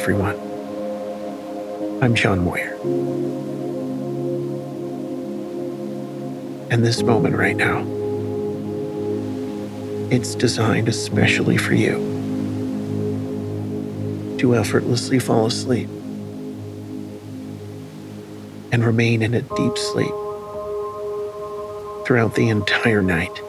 everyone. I'm John Moyer. And this moment right now, it's designed especially for you to effortlessly fall asleep and remain in a deep sleep throughout the entire night.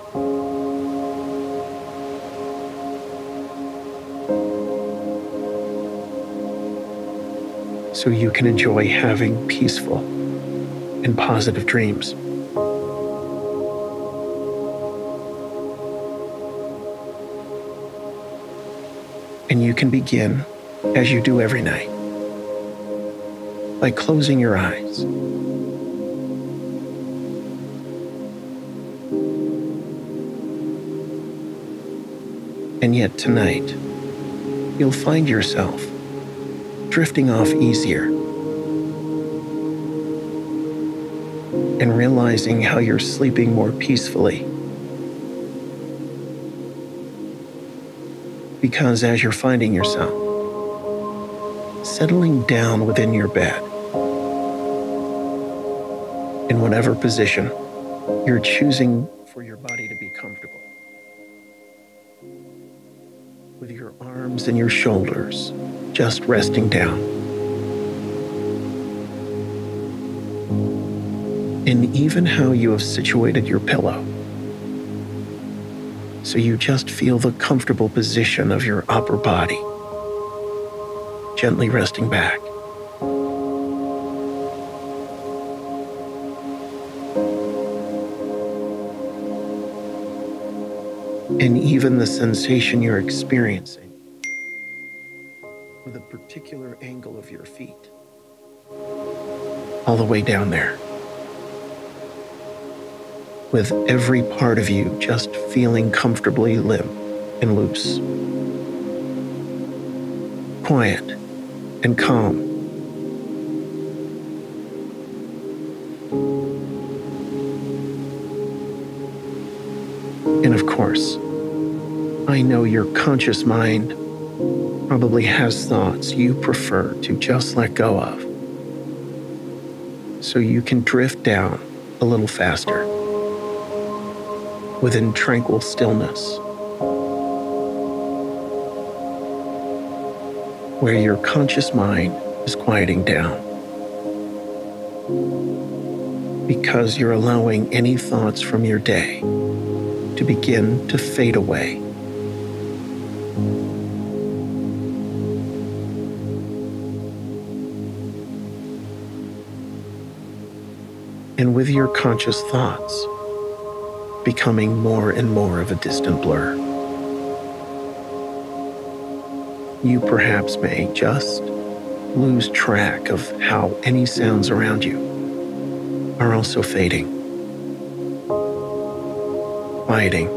So you can enjoy having peaceful and positive dreams. And you can begin, as you do every night, by closing your eyes. And yet tonight, you'll find yourself drifting off easier and realizing how you're sleeping more peacefully. Because as you're finding yourself settling down within your bed, in whatever position you're choosing for your body to be comfortable, with your arms and your shoulders just resting down. And even how you have situated your pillow. So you just feel the comfortable position of your upper body, gently resting back. And even the sensation you're experiencing with a particular angle of your feet, all the way down there. With every part of you just feeling comfortably limp and loose, quiet and calm. And of course, I know your conscious mind probably has thoughts you prefer to just let go of. So you can drift down a little faster within tranquil stillness, where your conscious mind is quieting down. Because you're allowing any thoughts from your day to begin to fade away. Your conscious thoughts becoming more and more of a distant blur. You perhaps may just lose track of how any sounds around you are also fading, quieting,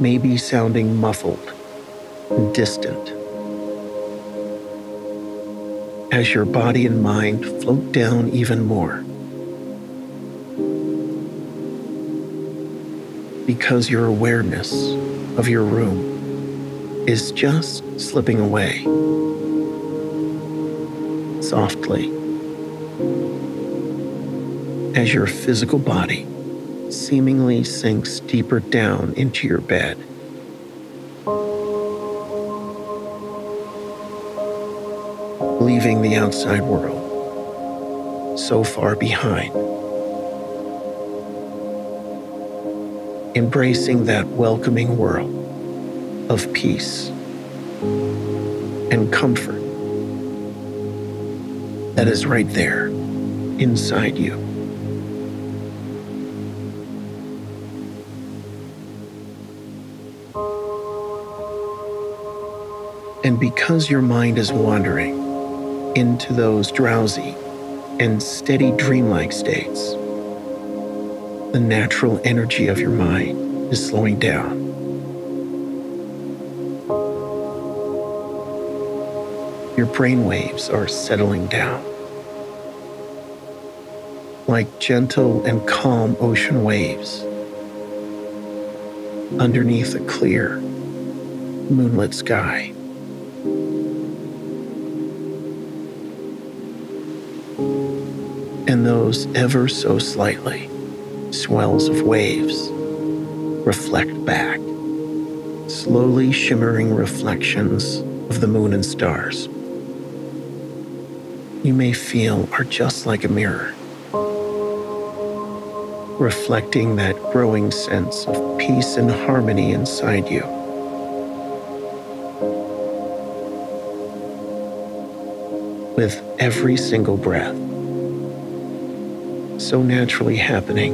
maybe sounding muffled distant as your body and mind float down even more. Because your awareness of your room is just slipping away softly as your physical body seemingly sinks deeper down into your bed. Leaving the outside world so far behind. Embracing that welcoming world of peace and comfort that is right there inside you. And because your mind is wandering, into those drowsy and steady dreamlike states. The natural energy of your mind is slowing down. Your brain waves are settling down. Like gentle and calm ocean waves underneath a clear, moonlit sky. Those ever so slightly swells of waves reflect back, slowly shimmering reflections of the moon and stars. You may feel are just like a mirror, reflecting that growing sense of peace and harmony inside you. With every single breath, so naturally happening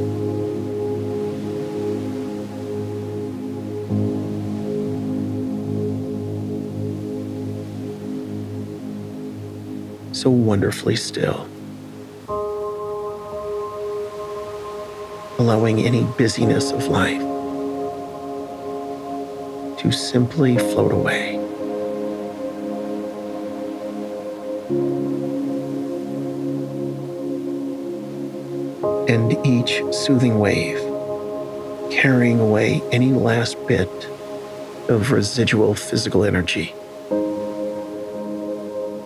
so wonderfully still. Allowing any busyness of life to simply float away. Each soothing wave carrying away any last bit of residual physical energy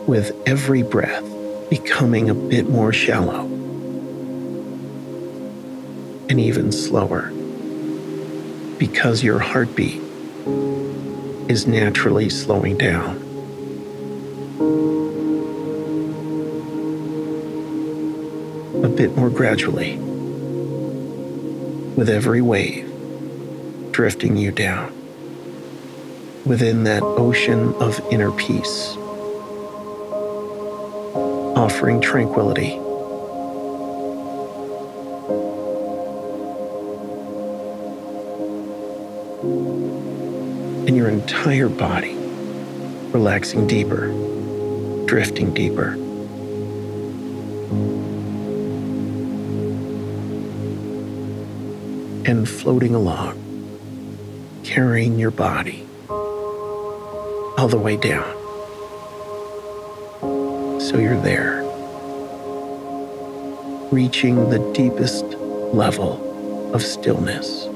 with every breath becoming a bit more shallow and even slower because your heartbeat is naturally slowing down. A bit more gradually with every wave drifting you down within that ocean of inner peace offering tranquility. And your entire body relaxing deeper, drifting deeper. And floating along, carrying your body all the way down so you're there, reaching the deepest level of stillness.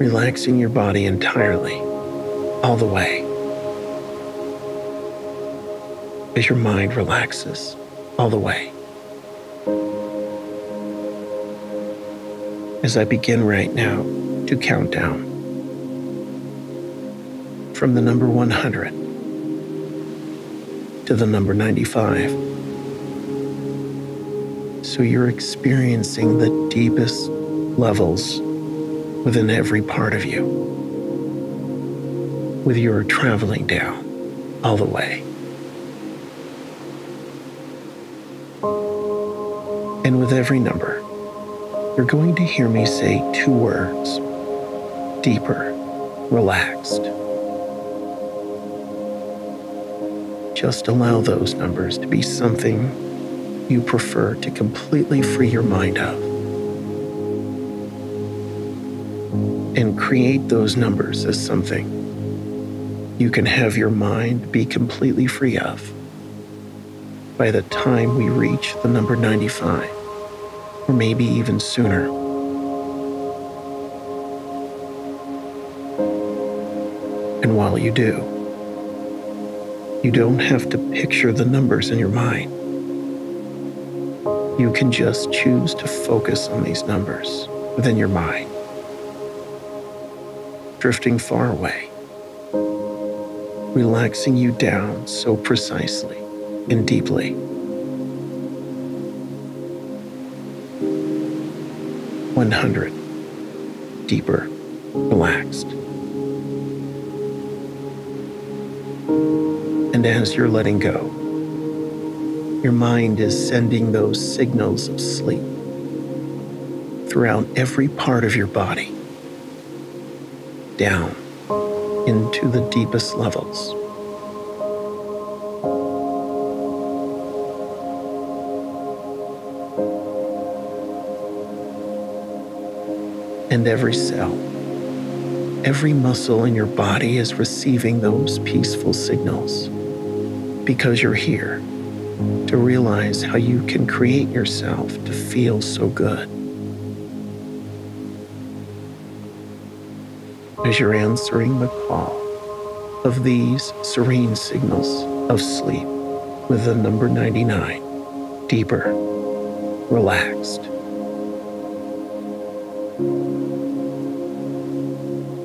Relaxing your body entirely, all the way, as your mind relaxes all the way. As I begin right now to count down from the number 100 to the number 95. So you're experiencing the deepest levels within every part of you, with your traveling down all the way. And with every number, you're going to hear me say two words deeper, relaxed. Just allow those numbers to be something you prefer to completely free your mind of. And create those numbers as something you can have your mind be completely free of by the time we reach the number 95, or maybe even sooner. And while you do, you don't have to picture the numbers in your mind. You can just choose to focus on these numbers within your mind, drifting far away, relaxing you down so precisely and deeply. One hundred, deeper, relaxed. And as you're letting go, your mind is sending those signals of sleep throughout every part of your body, down into the deepest levels. And every cell, every muscle in your body is receiving those peaceful signals because you're here to realize how you can create yourself to feel so good. as you're answering the call of these serene signals of sleep with the number 99, deeper, relaxed.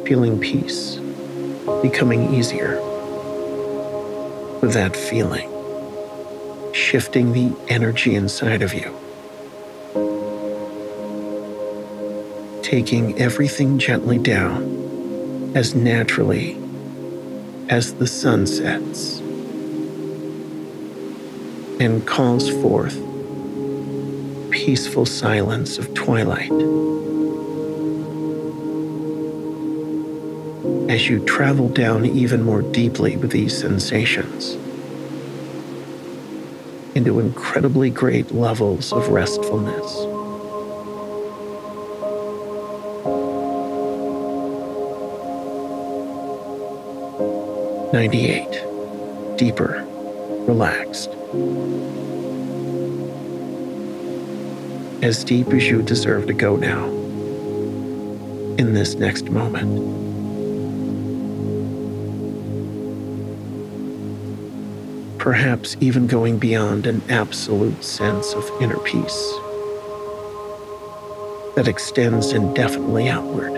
Feeling peace, becoming easier with that feeling, shifting the energy inside of you. Taking everything gently down as naturally as the sun sets and calls forth peaceful silence of twilight. As you travel down even more deeply with these sensations into incredibly great levels of restfulness. Ninety-eight, deeper, relaxed. as deep as you deserve to go now, in this next moment. Perhaps even going beyond an absolute sense of inner peace that extends indefinitely outward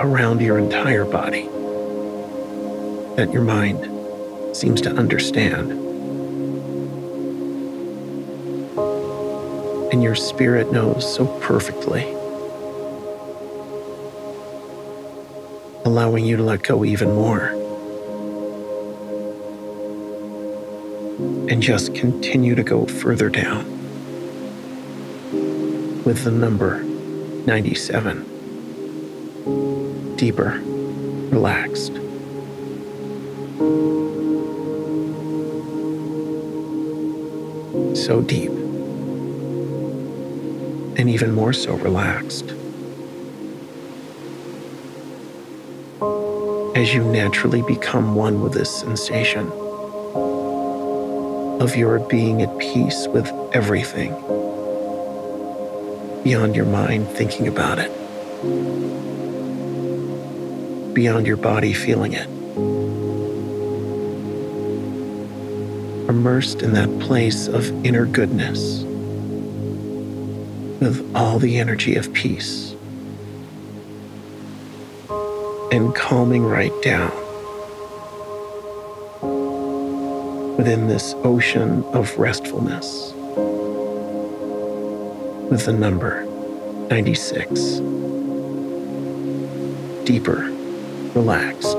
around your entire body that your mind seems to understand. and your spirit knows so perfectly, allowing you to let go even more. Just continue to go further down with the number 97. Deeper, relaxed. So deep and even more so relaxed. As you naturally become one with this sensation of your being at peace with everything beyond your mind thinking about it, beyond your body feeling it. Immersed in that place of inner goodness with all the energy of peace and calming right down within this ocean of restfulness with the number 96. Deeper, relaxed.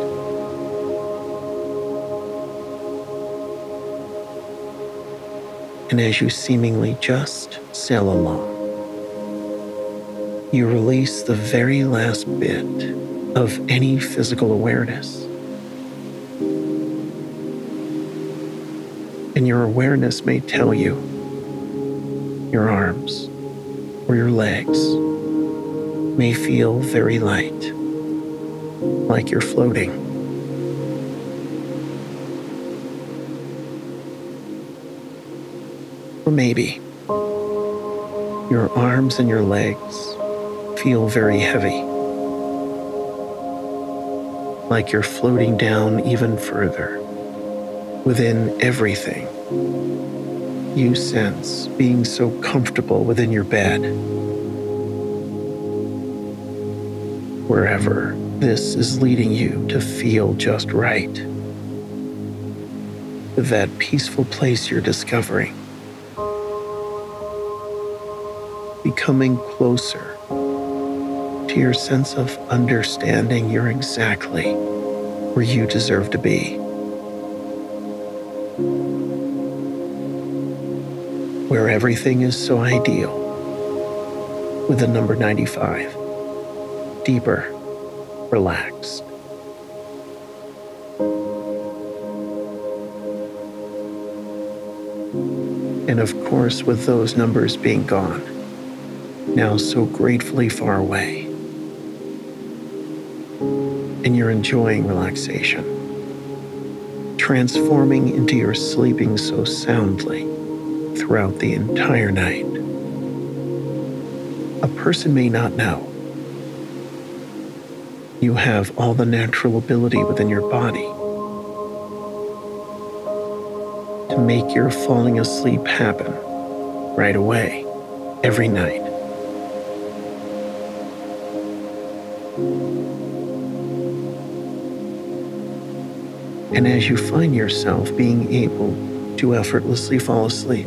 And as you seemingly just sail along, you release the very last bit of any physical awareness. And your awareness may tell you your arms or your legs may feel very light, like you're floating. Or maybe your arms and your legs feel very heavy, like you're floating down even further within everything. You sense being so comfortable within your bed. Wherever this is leading you to feel just right. That peaceful place you're discovering. Becoming closer to your sense of understanding you're exactly where you deserve to be. Everything is so ideal with the number 95. Deeper, relaxed. And of course, with those numbers being gone, now so gratefully far away and you're enjoying relaxation, transforming into your sleeping so soundly throughout the entire night. A person may not know, You have all the natural ability within your body to make your falling asleep happen right away, every night. And as you find yourself being able to effortlessly fall asleep,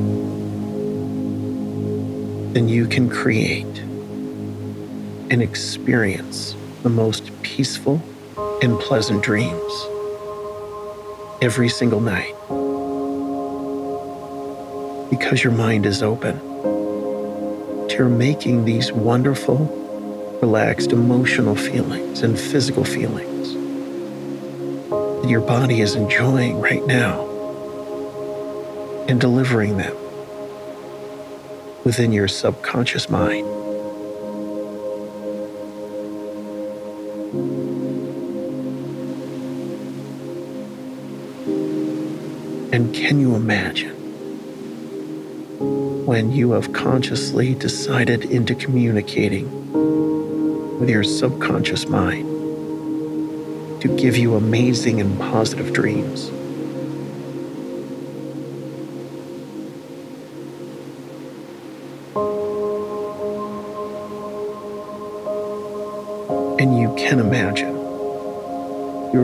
then you can create and experience the most peaceful and pleasant dreams every single night. Because your mind is open to your making these wonderful, relaxed emotional feelings and physical feelings that your body is enjoying right now and delivering them within your subconscious mind. And can you imagine when you have consciously decided into communicating with your subconscious mind to give you amazing and positive dreams?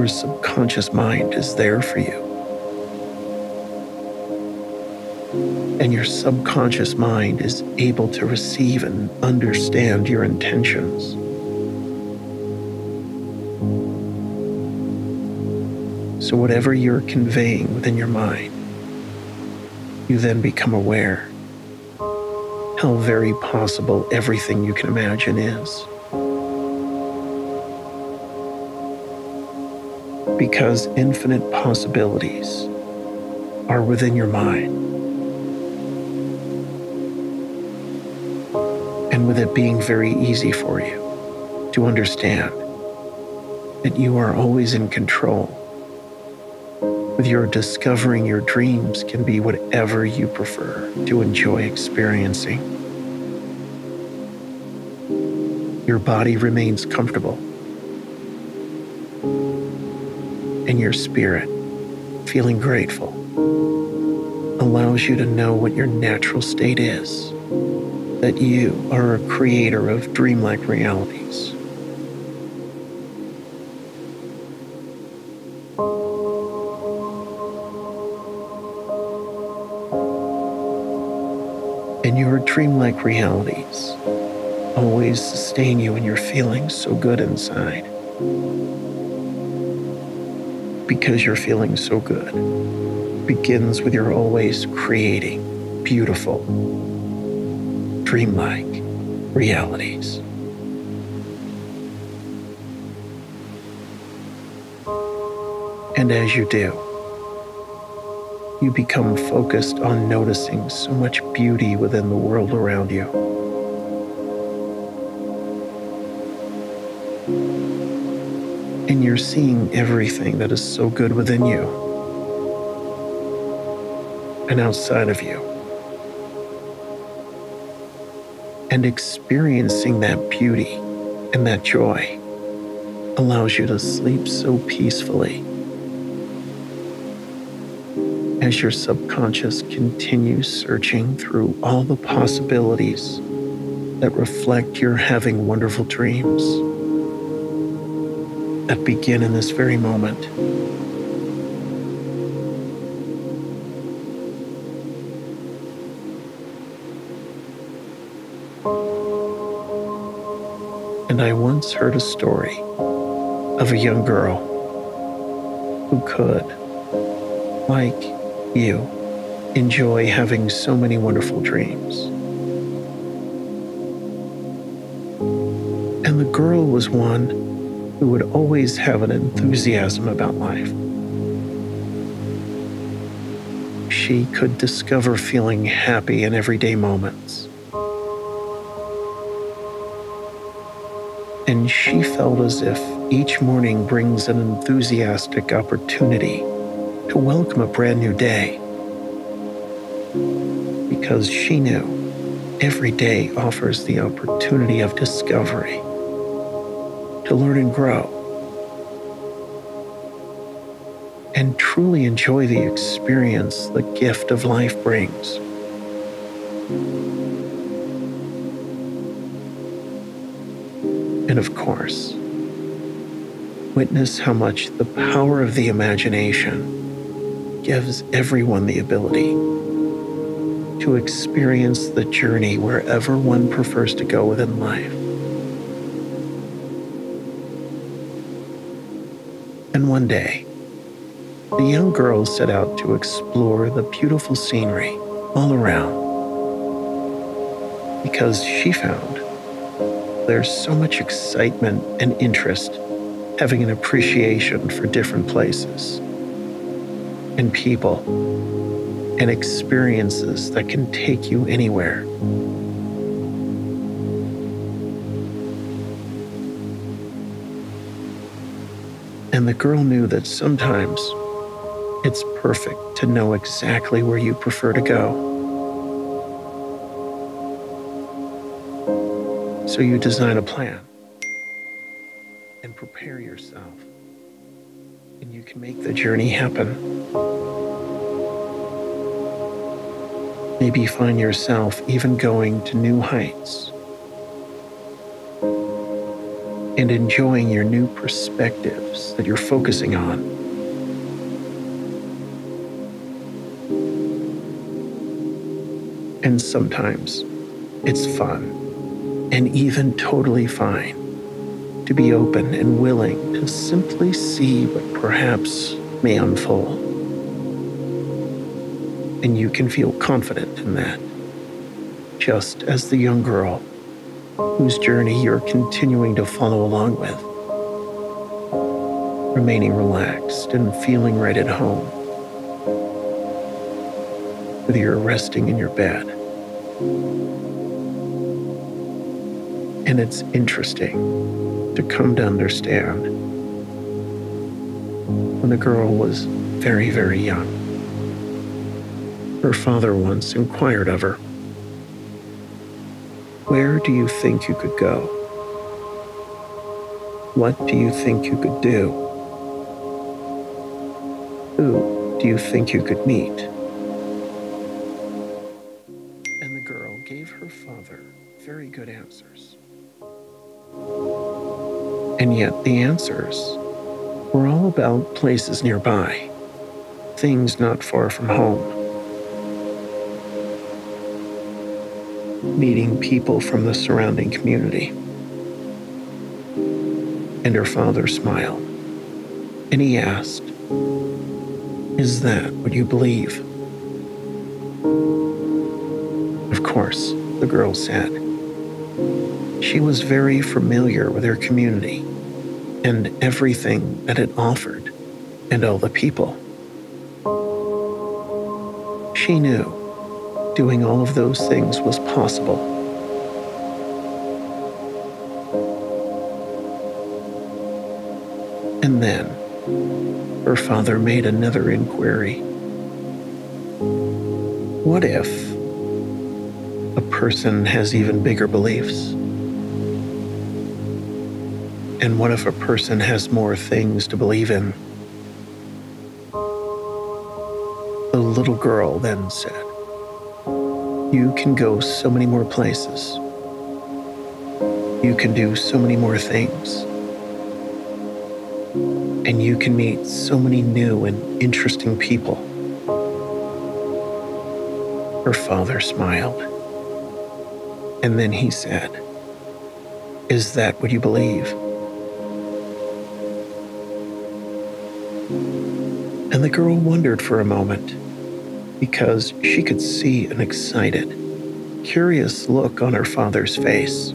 Your subconscious mind is there for you. And your subconscious mind is able to receive and understand your intentions. So, whatever you're conveying within your mind, you then become aware how very possible everything you can imagine is. Because infinite possibilities are within your mind. And with it being very easy for you to understand that you are always in control, with your discovering your dreams can be whatever you prefer to enjoy experiencing. Your body remains comfortable and your spirit, feeling grateful, allows you to know what your natural state is, that you are a creator of dreamlike realities. And your dreamlike realities always sustain you in your feelings so good inside because you're feeling so good begins with your always creating beautiful, dreamlike realities. And as you do, you become focused on noticing so much beauty within the world around you. You're seeing everything that is so good within you and outside of you. And experiencing that beauty and that joy allows you to sleep so peacefully as your subconscious continues searching through all the possibilities that reflect your having wonderful dreams that begin in this very moment. And I once heard a story of a young girl who could, like you, enjoy having so many wonderful dreams. And the girl was one who would always have an enthusiasm about life. She could discover feeling happy in everyday moments. And she felt as if each morning brings an enthusiastic opportunity to welcome a brand new day. Because she knew every day offers the opportunity of discovery to learn and grow. And truly enjoy the experience the gift of life brings. And of course, witness how much the power of the imagination gives everyone the ability to experience the journey wherever one prefers to go within life. And one day, the young girl set out to explore the beautiful scenery all around because she found there's so much excitement and interest having an appreciation for different places and people and experiences that can take you anywhere. And the girl knew that sometimes it's perfect to know exactly where you prefer to go. So you design a plan and prepare yourself, and you can make the journey happen. Maybe find yourself even going to new heights and enjoying your new perspectives that you're focusing on. And sometimes it's fun and even totally fine to be open and willing to simply see what perhaps may unfold and you can feel confident in that. Just as the young girl whose journey you're continuing to follow along with, remaining relaxed and feeling right at home, whether you're resting in your bed. And it's interesting to come to understand when the girl was very, very young. Her father once inquired of her, Where do you think you could go? What do you think you could do? Who do you think you could meet? And the girl gave her father very good answers. And yet the answers were all about places nearby, things not far from home. Meeting people from the surrounding community. And her father smiled, and he asked, Is that what you believe? Of course, the girl said. She was very familiar with her community and everything that it offered, and all the people. She knew doing all of those things was possible. And then her father made another inquiry. What if a person has even bigger beliefs? And what if a person has more things to believe in? The little girl then said, you can go so many more places. You can do so many more things. And you can meet so many new and interesting people. Her father smiled. And then he said, Is that what you believe? And the girl wondered for a moment because she could see an excited, curious look on her father's face.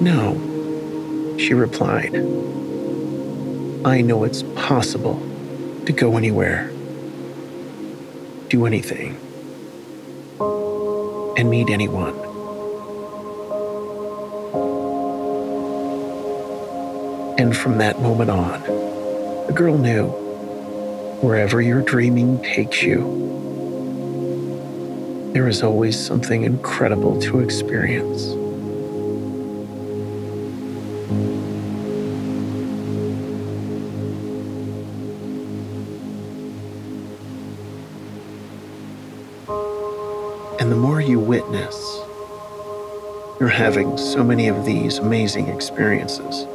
No, she replied. I know it's possible to go anywhere, do anything, and meet anyone. And from that moment on, girl knew wherever your dreaming takes you, there is always something incredible to experience. And the more you witness, you're having so many of these amazing experiences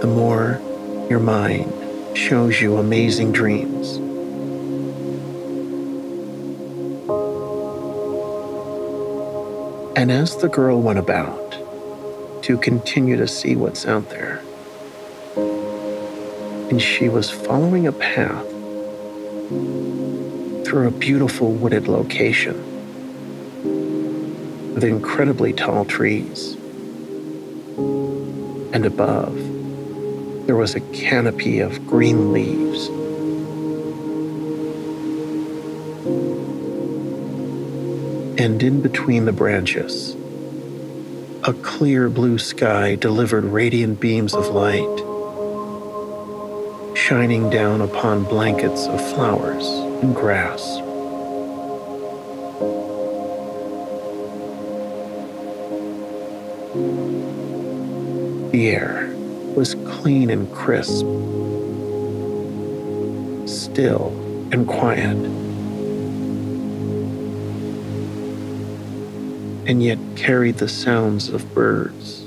the more your mind shows you amazing dreams. And as the girl went about to continue to see what's out there, and she was following a path through a beautiful wooded location with incredibly tall trees. And above, there was a canopy of green leaves. And in between the branches, a clear blue sky delivered radiant beams of light, shining down upon blankets of flowers and grass. The air was clean and crisp, still and quiet, and yet carried the sounds of birds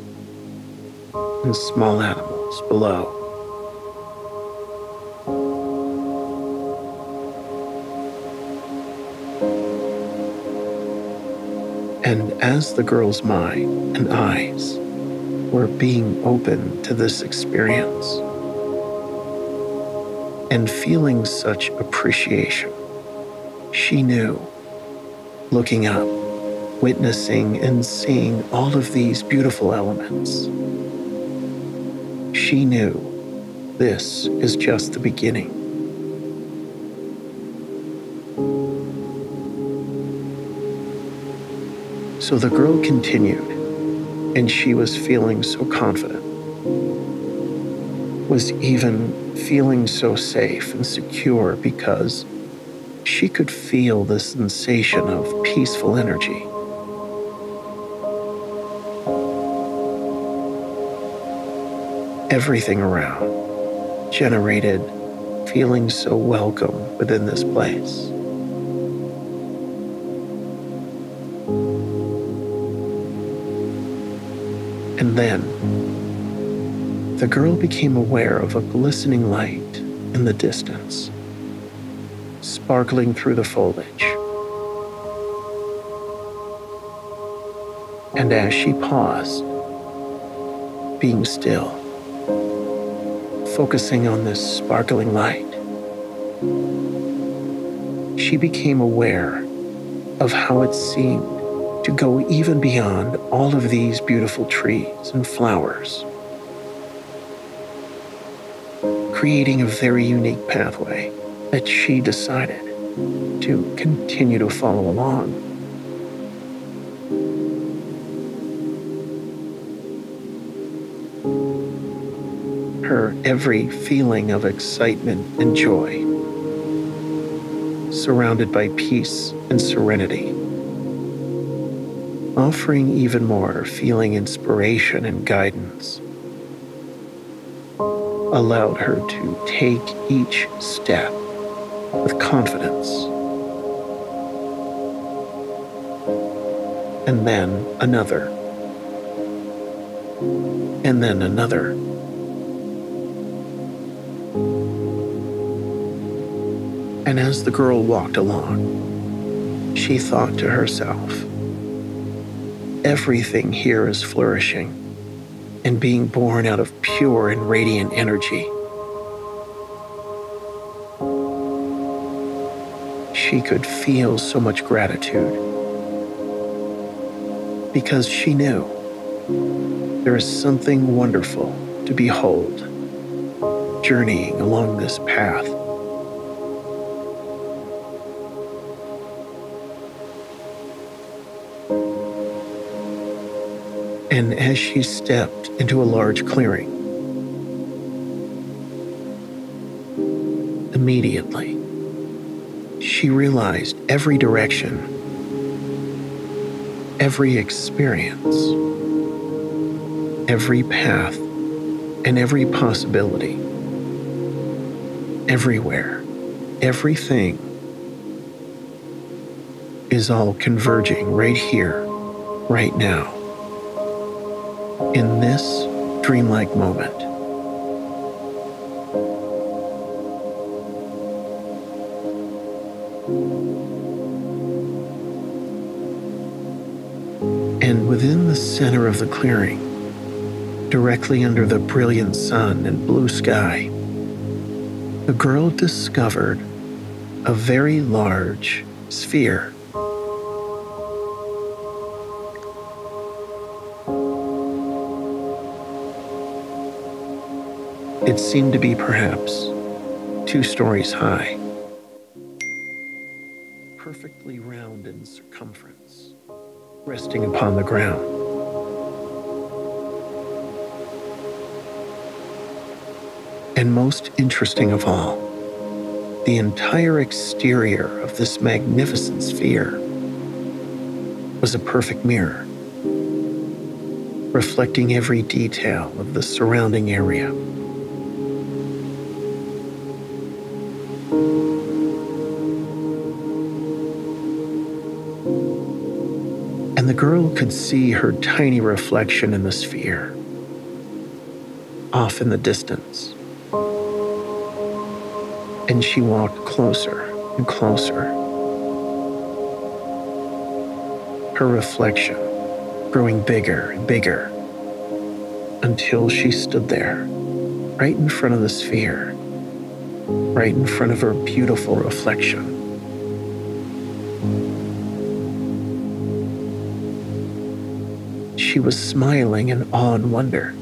and small animals below. And as the girl's mind and eyes were being open to this experience and feeling such appreciation, she knew, looking up, witnessing and seeing all of these beautiful elements, she knew this is just the beginning. So the girl continued, and she was feeling so confident, was even feeling so safe and secure because she could feel the sensation of peaceful energy. Everything around generated feeling so welcome within this place. Girl became aware of a glistening light in the distance, sparkling through the foliage. And as she paused, being still, focusing on this sparkling light, she became aware of how it seemed to go even beyond all of these beautiful trees and flowers, creating a very unique pathway that she decided to continue to follow along. Her every feeling of excitement and joy, surrounded by peace and serenity offering even more feeling inspiration and guidance, allowed her to take each step with confidence. And then another. And then another. And as the girl walked along, she thought to herself, everything here is flourishing and being born out of pure and radiant energy. She could feel so much gratitude because she knew there is something wonderful to behold journeying along this path. and as she stepped into a large clearing, immediately she realized every direction, every experience, every path, and every possibility. Everywhere, everything is all converging right here, right now, in this dreamlike moment. Of the clearing, directly under the brilliant sun and blue sky, the girl discovered a very large sphere. It seemed to be perhaps two stories high, perfectly round in circumference, resting upon the ground. And most interesting of all, the entire exterior of this magnificent sphere was a perfect mirror, reflecting every detail of the surrounding area. And the girl could see her tiny reflection in the sphere, off in the distance. And she walked closer and closer. Her reflection growing bigger and bigger until she stood there, right in front of the sphere, right in front of her beautiful reflection. She was smiling in awe and wonder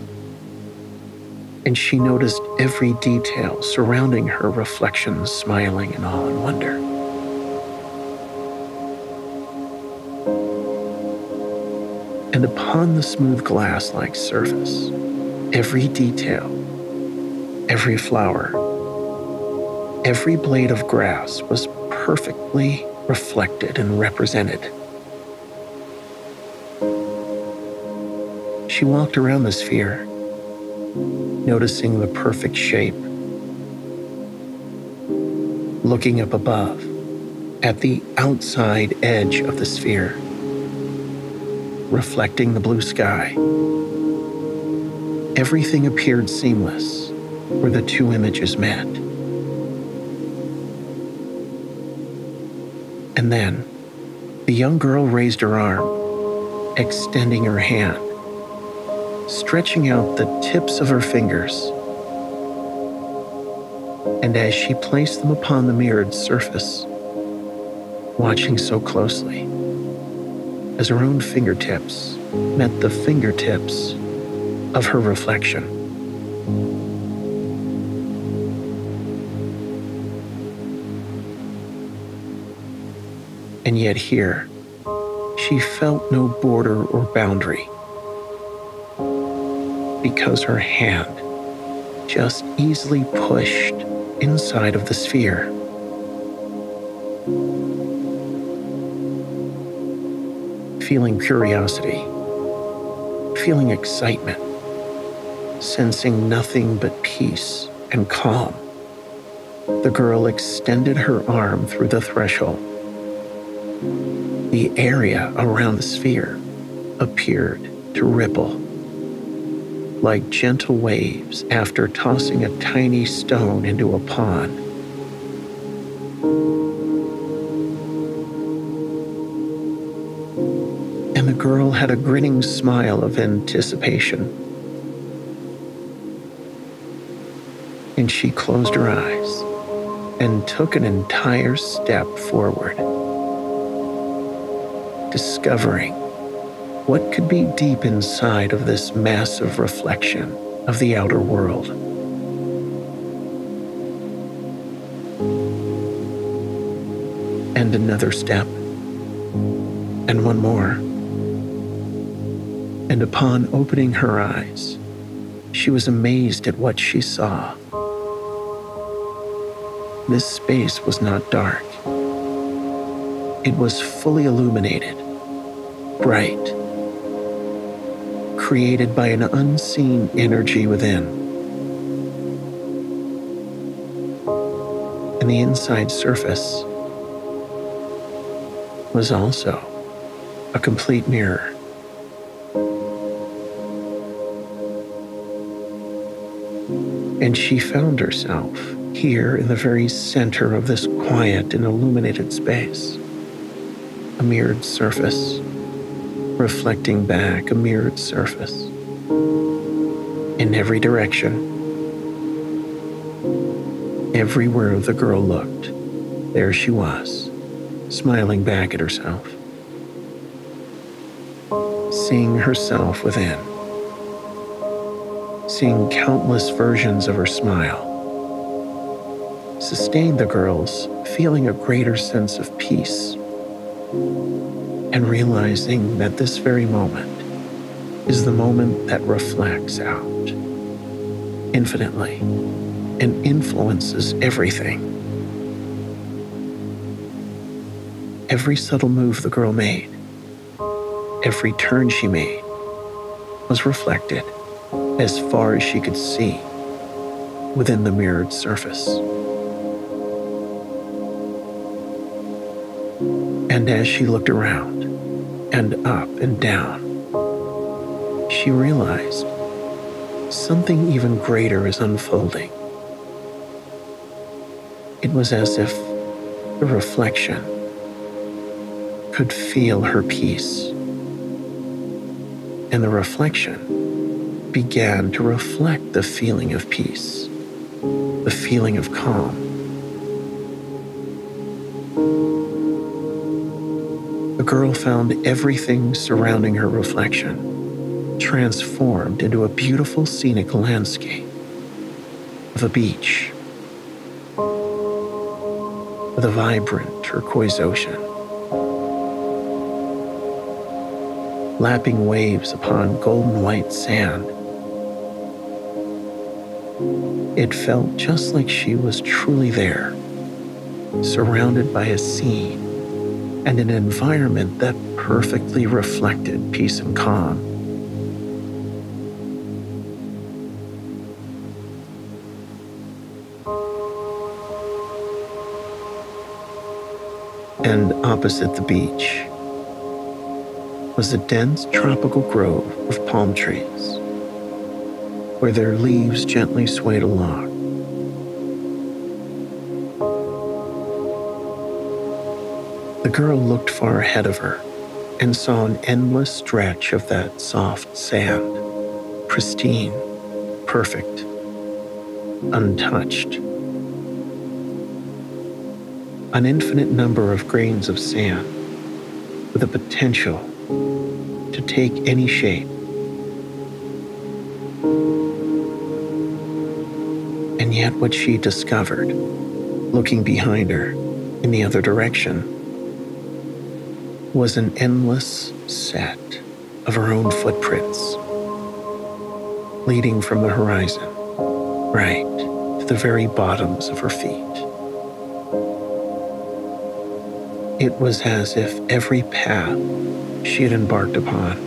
and she noticed every detail surrounding her reflection, smiling in awe and wonder. And upon the smooth glass like surface, every detail, every flower, every blade of grass was perfectly reflected and represented. She walked around the sphere noticing the perfect shape. Looking up above at the outside edge of the sphere, reflecting the blue sky. Everything appeared seamless where the two images met. And then the young girl raised her arm, extending her hand stretching out the tips of her fingers. And as she placed them upon the mirrored surface, watching so closely, as her own fingertips met the fingertips of her reflection. And yet here, she felt no border or boundary because her hand just easily pushed inside of the sphere. Feeling curiosity, feeling excitement, sensing nothing but peace and calm, the girl extended her arm through the threshold. The area around the sphere appeared to ripple like gentle waves after tossing a tiny stone into a pond. And the girl had a grinning smile of anticipation. And she closed her eyes and took an entire step forward, discovering what could be deep inside of this massive reflection of the outer world? And another step, and one more. And upon opening her eyes, she was amazed at what she saw. This space was not dark. It was fully illuminated, bright, created by an unseen energy within. And the inside surface was also a complete mirror. And she found herself here in the very center of this quiet and illuminated space. A mirrored surface, reflecting back a mirrored surface in every direction. Everywhere the girl looked, there she was, smiling back at herself, seeing herself within, seeing countless versions of her smile. Sustained the girls, feeling a greater sense of peace and realizing that this very moment is the moment that reflects out infinitely and influences everything. Every subtle move the girl made, every turn she made, was reflected as far as she could see within the mirrored surface. And as she looked around and up and down, she realized something even greater is unfolding. It was as if the reflection could feel her peace. And the reflection began to reflect the feeling of peace, the feeling of calm. Girl found everything surrounding her reflection transformed into a beautiful scenic landscape of a beach with a vibrant turquoise ocean. Lapping waves upon golden white sand. It felt just like she was truly there, surrounded by a scene and an environment that perfectly reflected peace and calm. And opposite the beach was a dense tropical grove of palm trees, where their leaves gently swayed along. The girl looked far ahead of her and saw an endless stretch of that soft sand, pristine, perfect, untouched. An infinite number of grains of sand with the potential to take any shape. And yet, what she discovered, looking behind her in the other direction, was an endless set of her own footprints, leading from the horizon right to the very bottoms of her feet. It was as if every path she had embarked upon,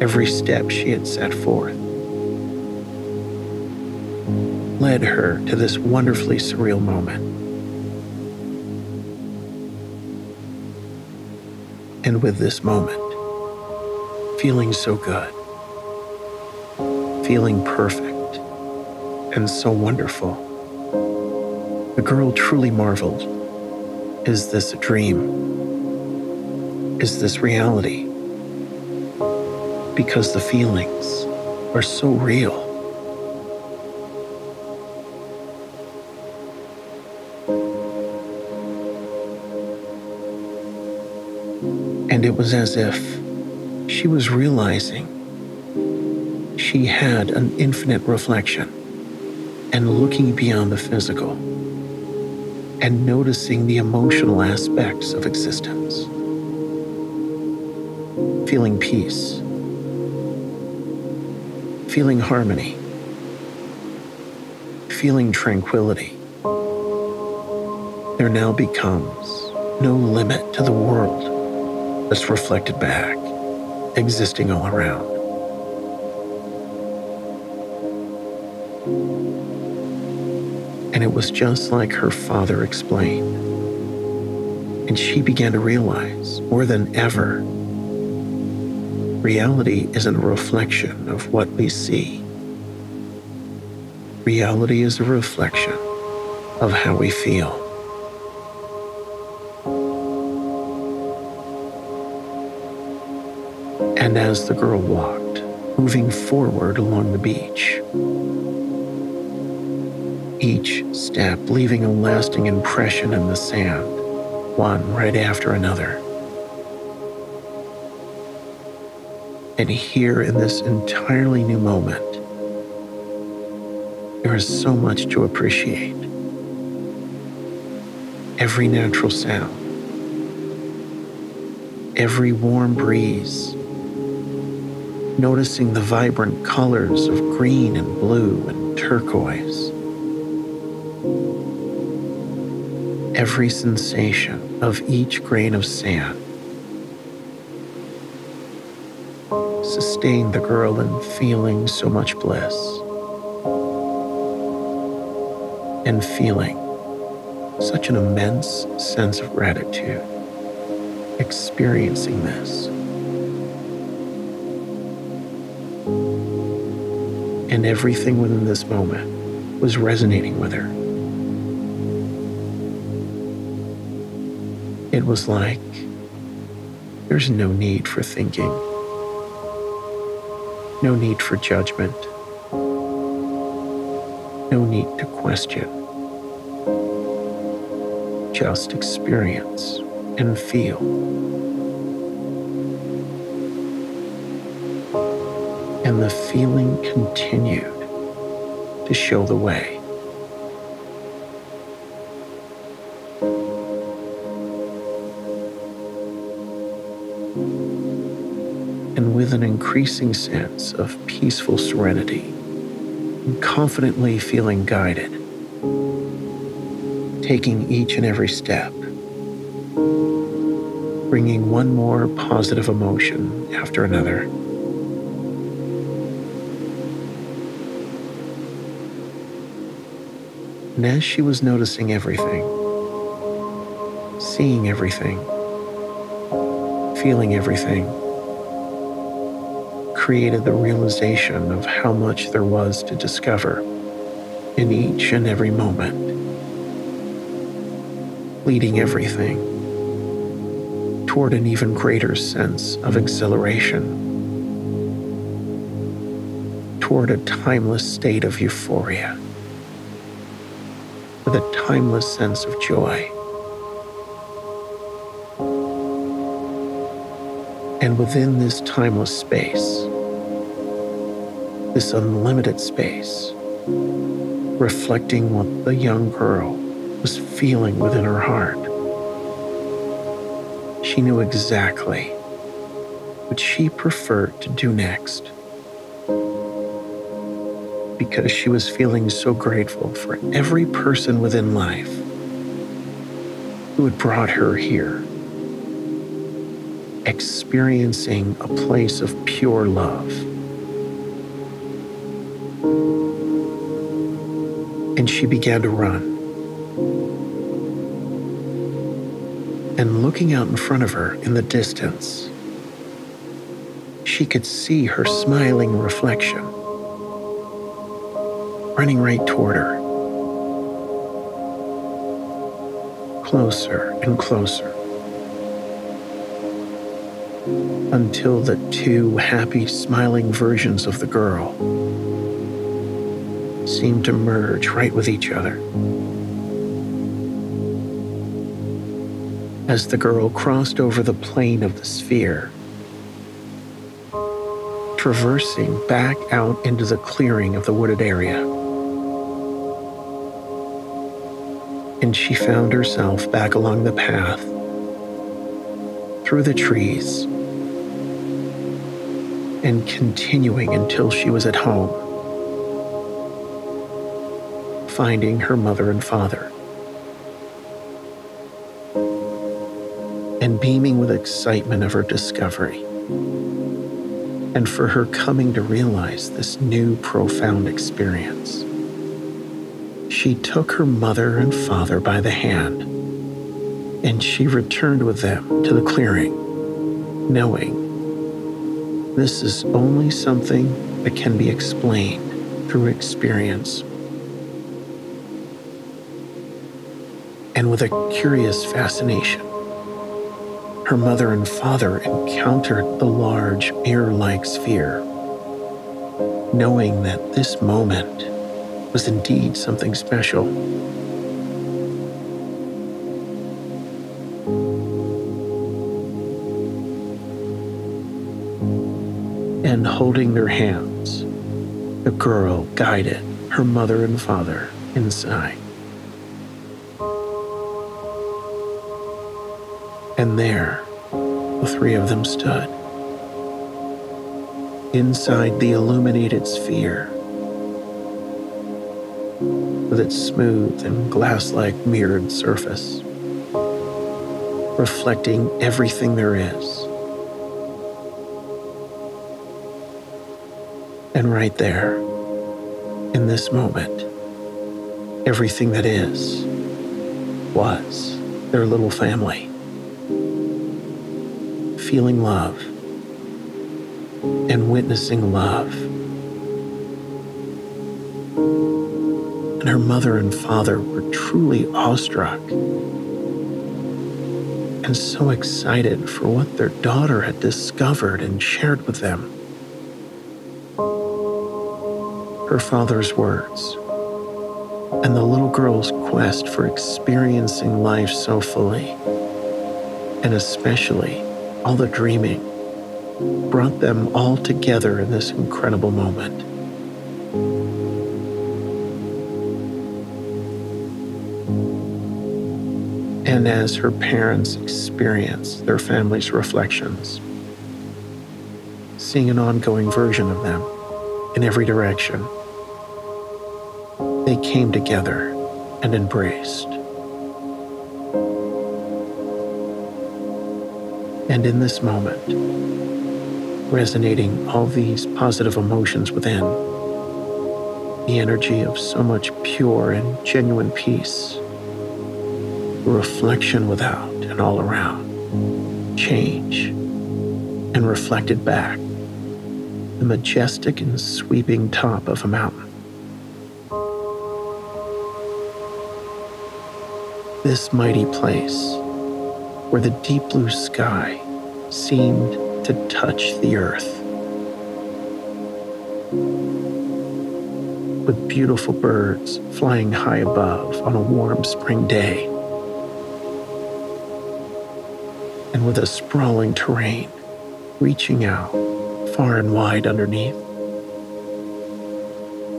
every step she had set forth, led her to this wonderfully surreal moment. And with this moment, feeling so good, feeling perfect, and so wonderful, the girl truly marveled is this a dream? Is this reality? Because the feelings are so real. Was as if she was realizing she had an infinite reflection and looking beyond the physical and noticing the emotional aspects of existence. Feeling peace, feeling harmony, feeling tranquility. There now becomes no limit to the world that's reflected back, existing all around. And it was just like her father explained. And she began to realize more than ever reality isn't a reflection of what we see. Reality is a reflection of how we feel. As the girl walked, moving forward along the beach, each step leaving a lasting impression in the sand, one right after another. And here in this entirely new moment, there is so much to appreciate. Every natural sound, every warm breeze, noticing the vibrant colors of green and blue and turquoise. Every sensation of each grain of sand sustained the girl in feeling so much bliss and feeling such an immense sense of gratitude experiencing this. And everything within this moment was resonating with her. It was like there's no need for thinking, no need for judgment, no need to question. Just experience and feel. And the feeling continued to show the way. And with an increasing sense of peaceful serenity, and confidently feeling guided, taking each and every step, bringing one more positive emotion after another. And as she was noticing everything, seeing everything, feeling everything, created the realization of how much there was to discover in each and every moment, leading everything toward an even greater sense of exhilaration, toward a timeless state of euphoria with a timeless sense of joy. And within this timeless space, this unlimited space, reflecting what the young girl was feeling within her heart, she knew exactly what she preferred to do next because she was feeling so grateful for every person within life who had brought her here, experiencing a place of pure love. And she began to run. And looking out in front of her in the distance, she could see her smiling reflection running right toward her. Closer and closer. Until the two happy, smiling versions of the girl seemed to merge right with each other. As the girl crossed over the plane of the sphere, traversing back out into the clearing of the wooded area. And she found herself back along the path, through the trees, and continuing until she was at home, finding her mother and father. And beaming with excitement of her discovery, and for her coming to realize this new profound experience she took her mother and father by the hand And she returned with them to the clearing, knowing this is only something that can be explained through experience. And with a curious fascination, her mother and father encountered the large mirror like sphere, knowing that this moment was indeed something special. And holding their hands, the girl guided her mother and father inside. And there, the three of them stood. Inside the illuminated sphere, with its smooth and glass like mirrored surface, reflecting everything there is. And right there, in this moment, everything that is was their little family feeling love and witnessing love. And her mother and father were truly awestruck and so excited for what their daughter had discovered and shared with them. Her father's words and the little girl's quest for experiencing life so fully, and especially all the dreaming, brought them all together in this incredible moment. And as her parents experienced their family's reflections, seeing an ongoing version of them in every direction, they came together and embraced. And in this moment, resonating all these positive emotions within, the energy of so much pure and genuine peace, reflection without and all around, change, and reflected back, the majestic and sweeping top of a mountain. This mighty place where the deep blue sky seemed to touch the earth. With beautiful birds flying high above on a warm spring day. And with a sprawling terrain reaching out far and wide underneath.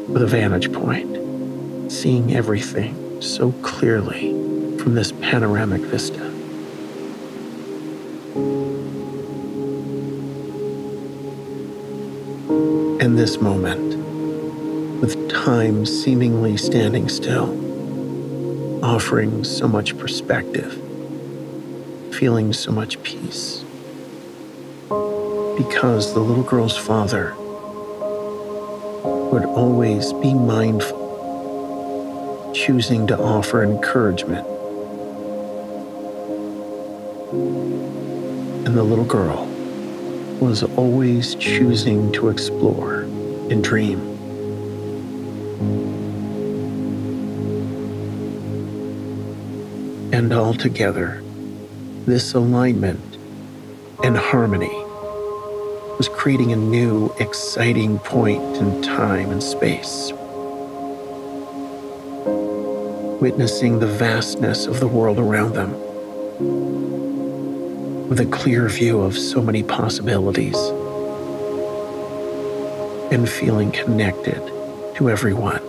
With a vantage point, seeing everything so clearly from this panoramic vista. in this moment, with time seemingly standing still, offering so much perspective, feeling so much peace. Because the little girl's father would always be mindful, choosing to offer encouragement. And the little girl was always choosing to explore and dream. And altogether, this alignment and harmony was creating a new, exciting point in time and space. Witnessing the vastness of the world around them with a clear view of so many possibilities and feeling connected to everyone,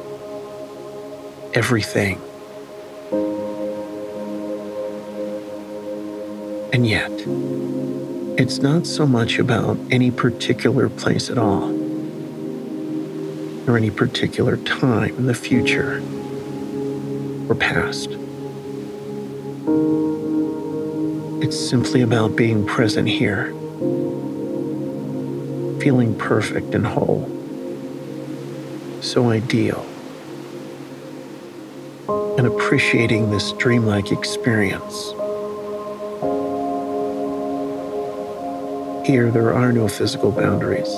everything. It's not so much about any particular place at all, or any particular time in the future or past. It's simply about being present here, feeling perfect and whole, so ideal, and appreciating this dreamlike experience Here, there are no physical boundaries.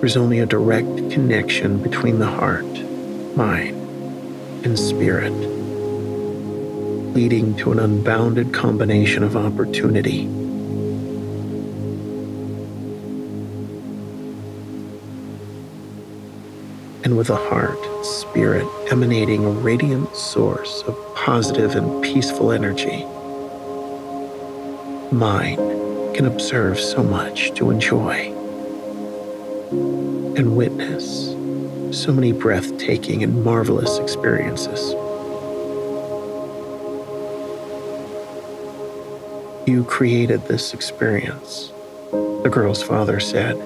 There's only a direct connection between the heart, mind, and spirit, leading to an unbounded combination of opportunity. And with a heart, spirit emanating a radiant source of positive and peaceful energy, mind can observe so much to enjoy and witness so many breathtaking and marvelous experiences. You created this experience, the girl's father said.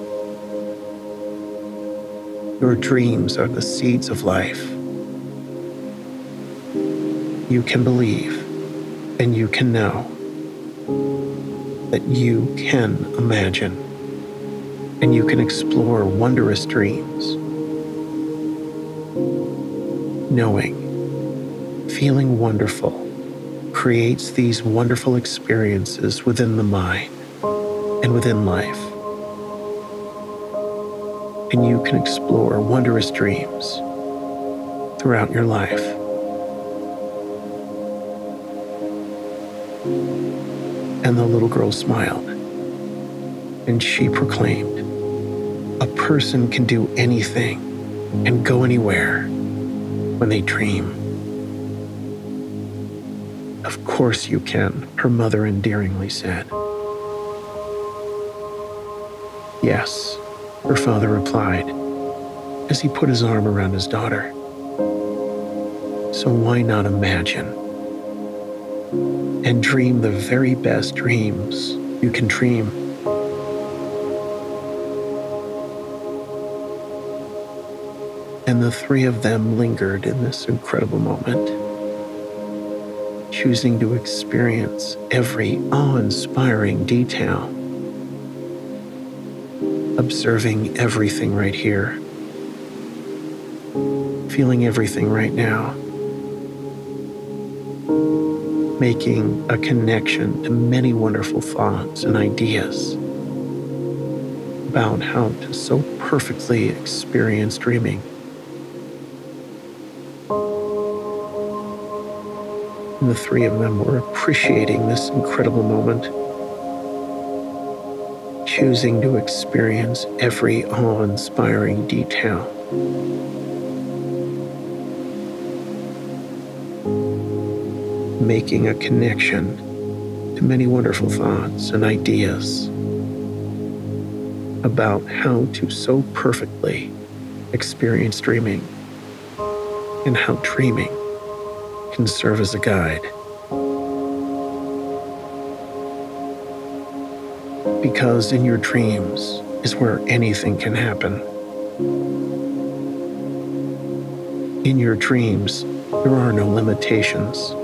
Your dreams are the seeds of life. You can believe and you can know that you can imagine and you can explore wondrous dreams. Knowing, feeling wonderful creates these wonderful experiences within the mind and within life. And you can explore wondrous dreams throughout your life. And the little girl smiled, and she proclaimed, a person can do anything and go anywhere when they dream. Of course you can, her mother endearingly said. Yes, her father replied as he put his arm around his daughter. So why not imagine and dream the very best dreams you can dream? and the three of them lingered in this incredible moment, choosing to experience every awe inspiring detail, observing everything right here, feeling everything right now, making a connection to many wonderful thoughts and ideas about how to so perfectly experience dreaming. and the three of them were appreciating this incredible moment, choosing to experience every awe inspiring detail. Making a connection to many wonderful thoughts and ideas about how to so perfectly experience dreaming and how dreaming can serve as a guide. Because in your dreams is where anything can happen. In your dreams, there are no limitations.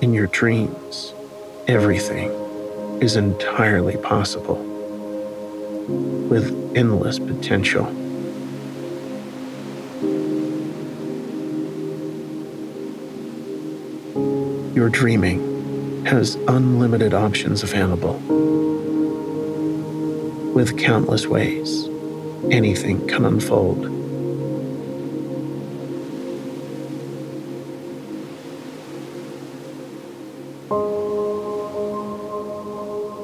In your dreams, everything is entirely possible with endless potential. Your dreaming has unlimited options available. With countless ways, anything can unfold.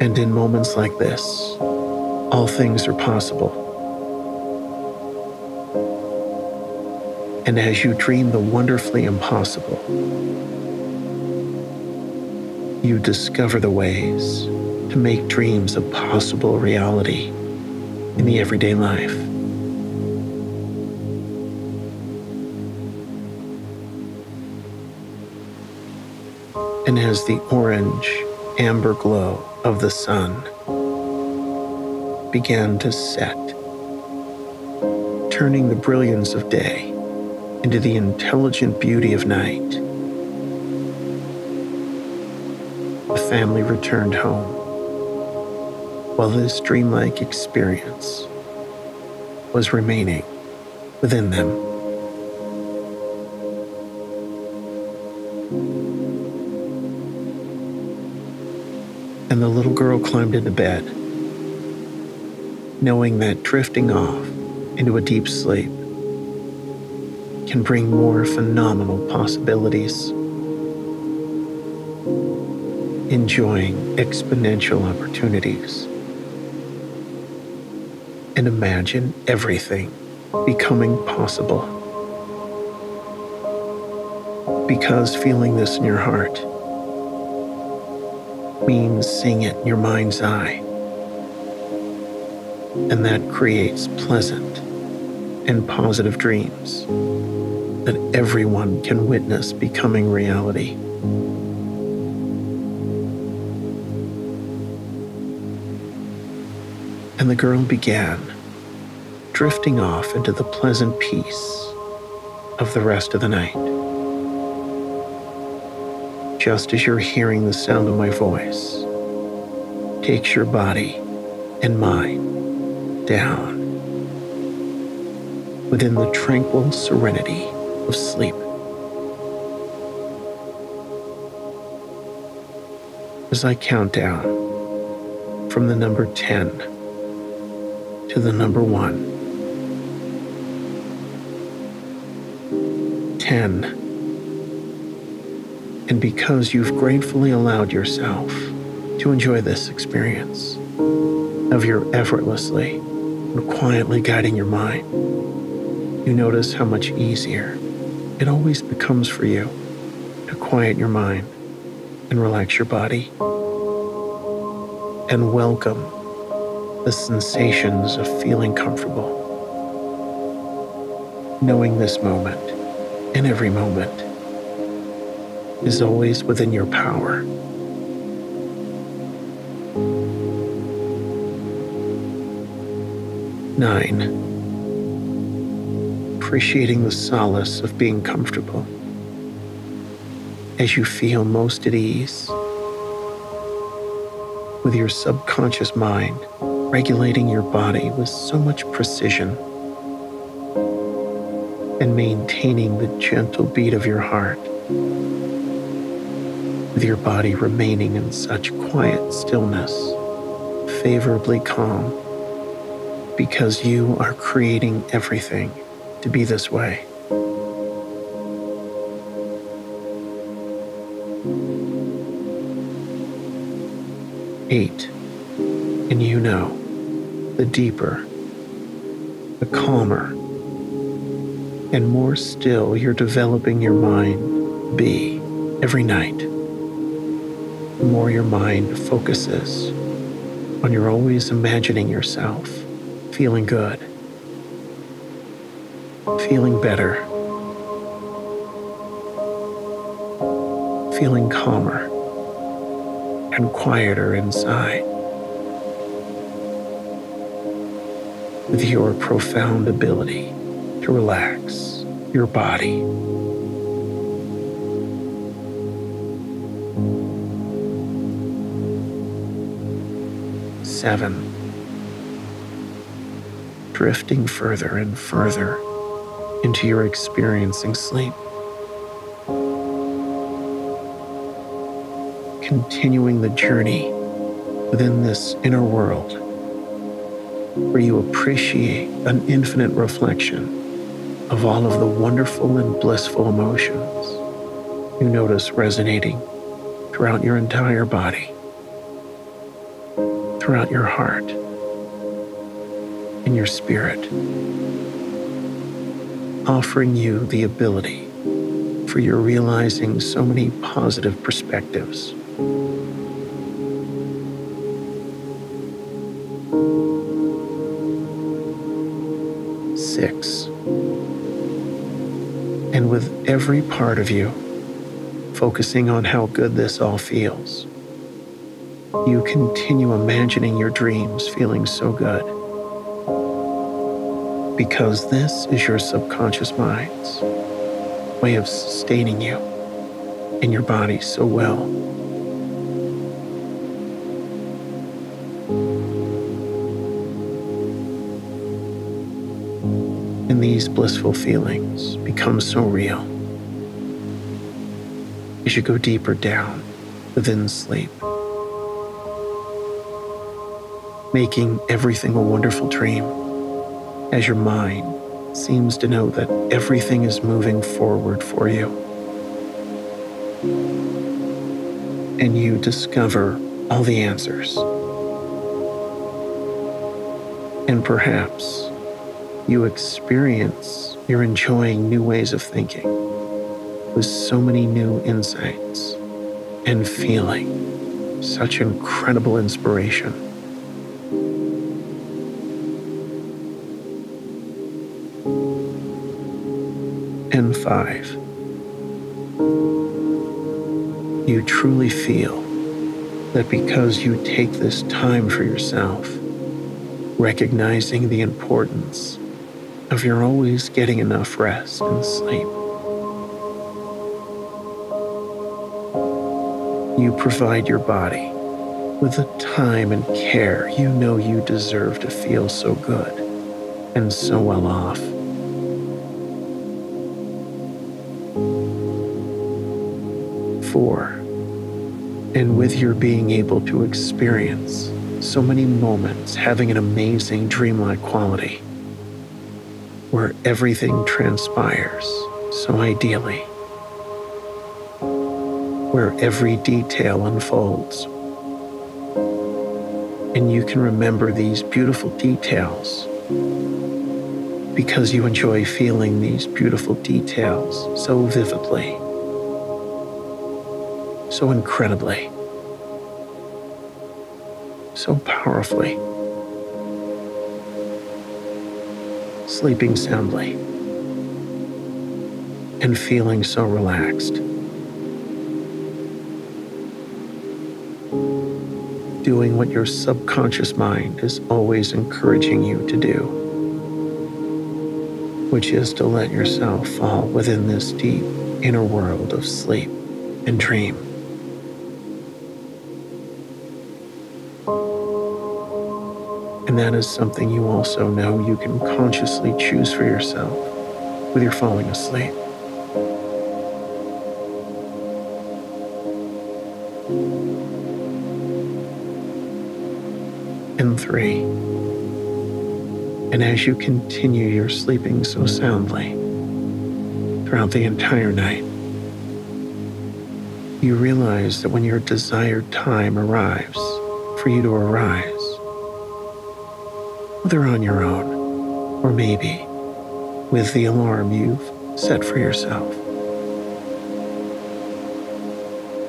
And in moments like this, all things are possible. And as you dream the wonderfully impossible, you discover the ways to make dreams a possible reality in the everyday life. And as the orange amber glow of the sun began to set, turning the brilliance of day into the intelligent beauty of night, The family returned home, while this dreamlike experience was remaining within them. Climbed into bed, knowing that drifting off into a deep sleep can bring more phenomenal possibilities. Enjoying exponential opportunities. And imagine everything becoming possible. Because feeling this in your heart means seeing it in your mind's eye. And that creates pleasant and positive dreams that everyone can witness becoming reality. And the girl began drifting off into the pleasant peace of the rest of the night. Just as you're hearing the sound of my voice, takes your body and mind down within the tranquil serenity of sleep. As I count down from the number 10 to the number 1, 10. And because you've gratefully allowed yourself to enjoy this experience of your effortlessly and quietly guiding your mind, you notice how much easier it always becomes for you to quiet your mind and relax your body and welcome the sensations of feeling comfortable. Knowing this moment and every moment is always within your power. Nine. Appreciating the solace of being comfortable. As you feel most at ease with your subconscious mind regulating your body with so much precision and maintaining the gentle beat of your heart with your body remaining in such quiet stillness, favorably calm, because you are creating everything to be this way. Eight, and you know, the deeper, the calmer, and more still you're developing your mind be every night, the more your mind focuses on you're always imagining yourself feeling good feeling better, feeling calmer and quieter inside. With your profound ability to relax your body. Seven. Drifting further and further into your experiencing sleep. Continuing the journey within this inner world where you appreciate an infinite reflection of all of the wonderful and blissful emotions you notice resonating throughout your entire body, throughout your heart, and your spirit offering you the ability for your realizing so many positive perspectives. Six. And with every part of you focusing on how good this all feels, you continue imagining your dreams feeling so good because this is your subconscious mind's way of sustaining you and your body so well. And these blissful feelings become so real as you go deeper down within sleep. Making everything a wonderful dream as your mind seems to know that everything is moving forward for you. And you discover all the answers. And perhaps you experience you're enjoying new ways of thinking with so many new insights and feeling such incredible inspiration. Five, you truly feel that because you take this time for yourself, recognizing the importance of your always getting enough rest and sleep. You provide your body with the time and care you know you deserve to feel so good and so well off. And with your being able to experience so many moments having an amazing dreamlike quality where everything transpires so ideally, where every detail unfolds. And you can remember these beautiful details because you enjoy feeling these beautiful details so vividly, so incredibly so powerfully. Sleeping soundly and feeling so relaxed. Doing what your subconscious mind is always encouraging you to do, which is to let yourself fall within this deep inner world of sleep and dream. And that is something you also know you can consciously choose for yourself with your falling asleep. And three. And as you continue your sleeping so soundly throughout the entire night, you realize that when your desired time arrives for you to arise, whether on your own or maybe with the alarm you've set for yourself.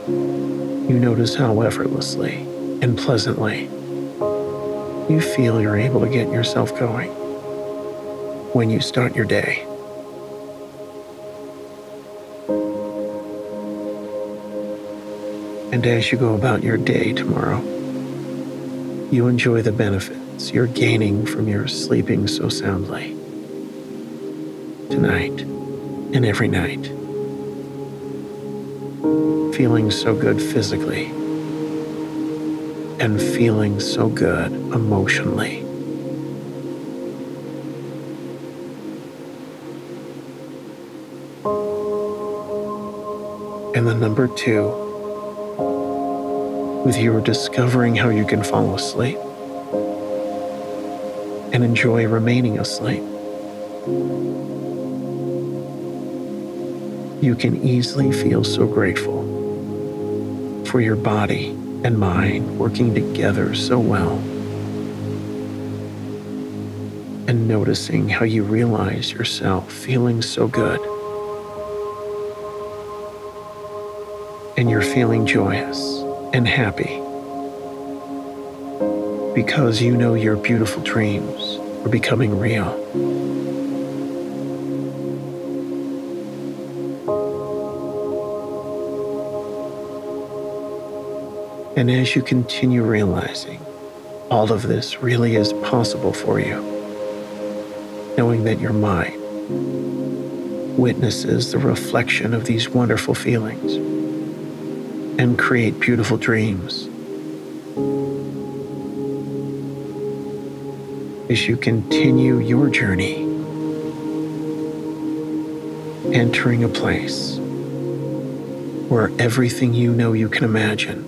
You notice how effortlessly and pleasantly you feel you're able to get yourself going when you start your day. And as you go about your day tomorrow, you enjoy the benefit you're gaining from your sleeping so soundly. Tonight and every night. Feeling so good physically and feeling so good emotionally. And the number two, with you discovering how you can fall asleep enjoy remaining asleep. You can easily feel so grateful for your body and mind working together so well. And noticing how you realize yourself feeling so good. And you're feeling joyous and happy because you know your beautiful dreams are becoming real. And as you continue realizing all of this really is possible for you, knowing that your mind witnesses the reflection of these wonderful feelings and create beautiful dreams as you continue your journey, entering a place where everything you know you can imagine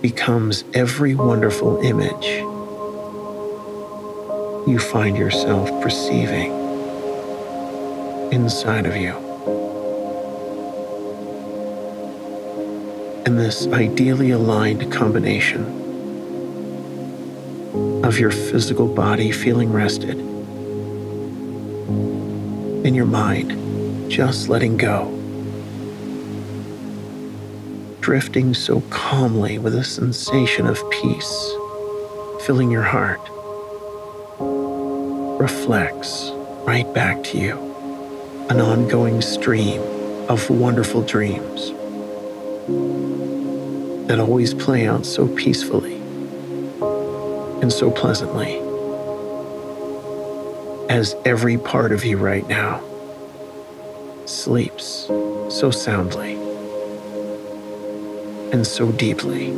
becomes every wonderful image you find yourself perceiving inside of you. And this ideally aligned combination of your physical body feeling rested and your mind just letting go, drifting so calmly with a sensation of peace filling your heart, reflects right back to you. An ongoing stream of wonderful dreams that always play out so peacefully and so pleasantly as every part of you right now sleeps so soundly and so deeply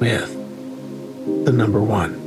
with the number one.